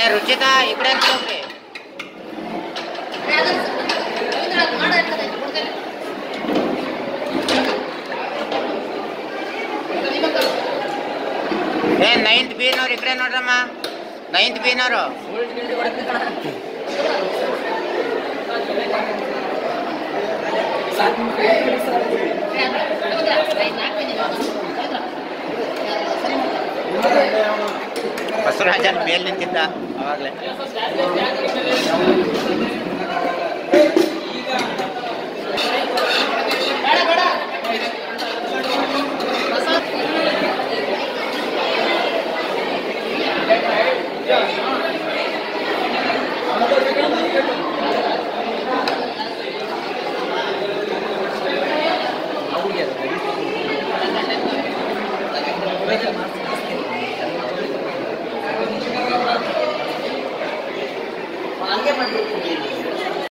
ಏ ರುಚಿತಾ ಇಕಡೆ ಹೋಗ್ರಿ ಏ ನೈನ್ತ್ ಬೀನವ್ರು ಇಕಡೆ ನೋಡ್ರಮ್ಮ. ನೈನ್ತ್ ಬೀನವರು. ಸರಿ ಬಸವರಾಜನ್ ಮೇಲೆ ನಿಂತಿದ್ದ ಅವಾಗಲೇ. sistema de opinião.